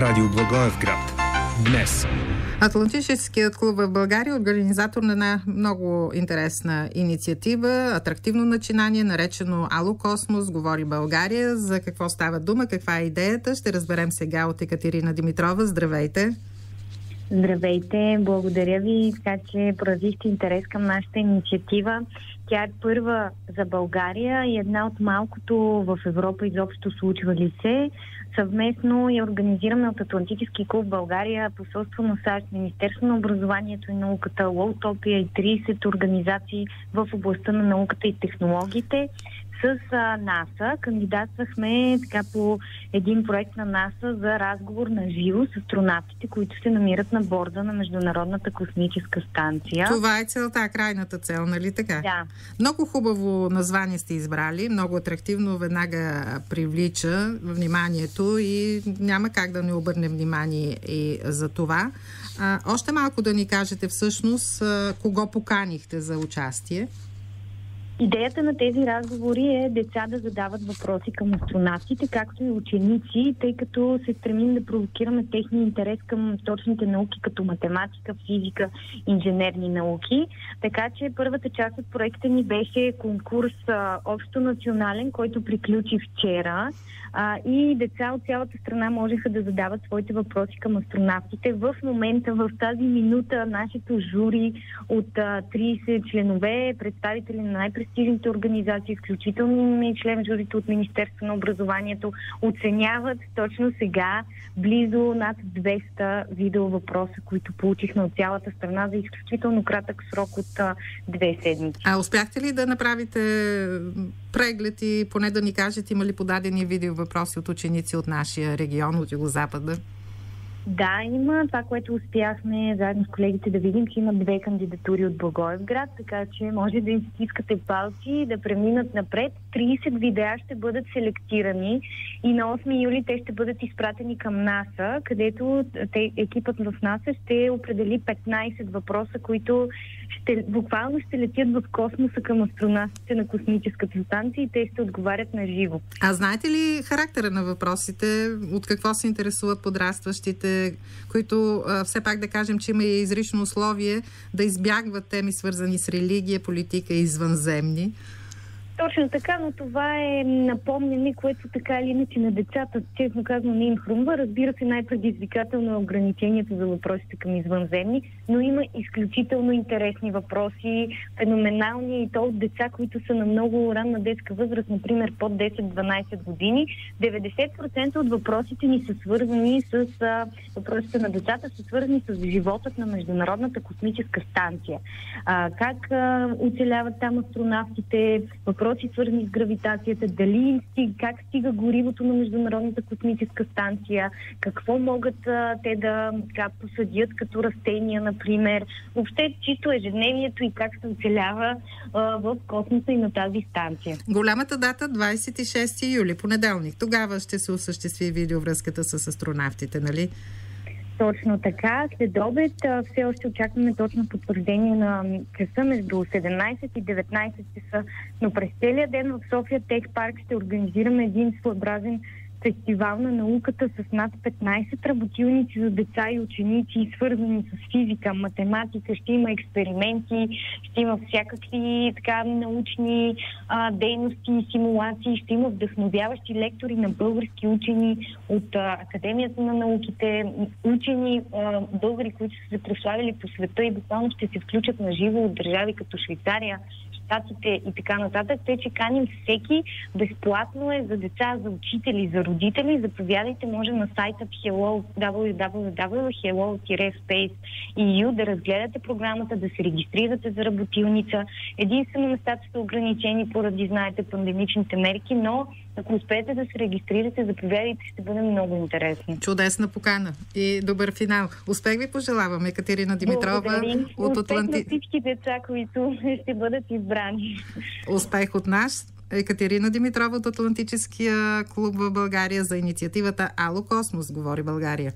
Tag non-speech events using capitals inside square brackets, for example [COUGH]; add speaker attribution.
Speaker 1: Радио Благоевград. Днес.
Speaker 2: Атлантическият клуб в България е организатор на една много интересна инициатива, атрактивно начинание, наречено Ало Космос, говори България. За какво става дума, каква е идеята, ще разберем сега от Екатерина Димитрова. Здравейте!
Speaker 3: Здравейте, благодаря ви, така че проявихте интерес към нашата инициатива. Тя е първа за България и една от малкото в Европа изобщо случвали се. Съвместно я организираме от Атлантически клуб България, посолство на САЩ, Министерство на образованието и науката, Лоутопия и 30 организации в областта на науката и технологиите с а, НАСА кандидатствахме така по един проект на НАСА за разговор на живо с астронавтите, които се намират на борда на Международната космическа станция.
Speaker 2: Това е целта, крайната цел, нали така?
Speaker 3: Да.
Speaker 2: Много хубаво название сте избрали, много атрактивно, веднага привлича вниманието и няма как да не обърнем внимание и за това. А, още малко да ни кажете всъщност кого поканихте за участие.
Speaker 3: Идеята на тези разговори е деца да задават въпроси към астронавтите, както и ученици, тъй като се стремим да провокираме техния интерес към точните науки, като математика, физика, инженерни науки. Така че първата част от проекта ни беше конкурс общо национален, който приключи вчера. А, и деца от цялата страна можеха да задават своите въпроси към астронавтите. В момента, в тази минута, нашето жури от а, 30 членове, представители на най-престижните организации, включително и член журито от Министерство на образованието, оценяват точно сега близо над 200 видео въпроса, които получихме от цялата страна за изключително кратък срок от две седмици.
Speaker 2: А успяхте ли да направите преглед и поне да ни кажете има ли подадени видео въпроси от ученици от нашия регион, от Югозапада?
Speaker 3: Да, има. Това, което успяхме заедно с колегите да видим, че има две кандидатури от Благоевград, така че може да им стискате палци и да преминат напред. 30 видеа ще бъдат селектирани и на 8 юли те ще бъдат изпратени към НАСА, където те, екипът в НАСА ще определи 15 въпроса, които ще, буквално ще летят в космоса към астронавтите на космическата станция и те ще отговарят на живо.
Speaker 2: А знаете ли характера на въпросите? От какво се интересуват подрастващите, които все пак да кажем, че има и изрично условие да избягват теми свързани с религия, политика и извънземни?
Speaker 3: Точно така, но това е напомняне, което така или иначе на децата, честно казано, не им хрумва. Разбира се, най-предизвикателно е ограничението за въпросите към извънземни, но има изключително интересни въпроси, феноменални и то от деца, които са на много ранна детска възраст, например под 10-12 години. 90% от въпросите ни са свързани с а, въпросите на децата, са свързани с животът на Международната космическа станция. А, как оцеляват там астронавтите, въпроси въпроси, свързани с гравитацията, дали как стига горивото на Международната космическа станция, какво могат а, те да така, посъдят като растения, например. Въобще чисто ежедневието и как се оцелява в космоса и на тази станция.
Speaker 2: Голямата дата 26 юли, понеделник. Тогава ще се осъществи видеовръзката с астронавтите, нали?
Speaker 3: Точно така. След обед все още очакваме точно потвърждение на часа между 17 и 19 часа. Но през целия ден в София Тех Парк ще организираме един своеобразен фестивал на науката с над 15 работилници за деца и ученици, свързани с физика, математика, ще има експерименти, ще има всякакви така научни а, дейности и симулации, ще има вдъхновяващи лектори на български учени от а, Академията на науките, учени а, българи, които са се прославили по света и буквално ще се включат на живо от държави като Швейцария, щатите и така нататък, тъй че каним всеки. Безплатно е за деца, за учители, за родители. Заповядайте, може на сайта Hello, www.hello-space.eu да разгледате програмата, да се регистрирате за работилница. Единствено местата са ограничени поради, знаете, пандемичните мерки, но ако успеете да се регистрирате, заповядайте, ще бъде много интересно.
Speaker 2: Чудесна покана и добър финал. Успех ви пожелавам, Екатерина Димитрова
Speaker 3: Благодарим. от Атланти... на всички деца, които [LAUGHS] ще бъдат избрани.
Speaker 2: Успех от нас. Екатерина Димитрова от Атлантическия клуб в България за инициативата Ало Космос, говори България.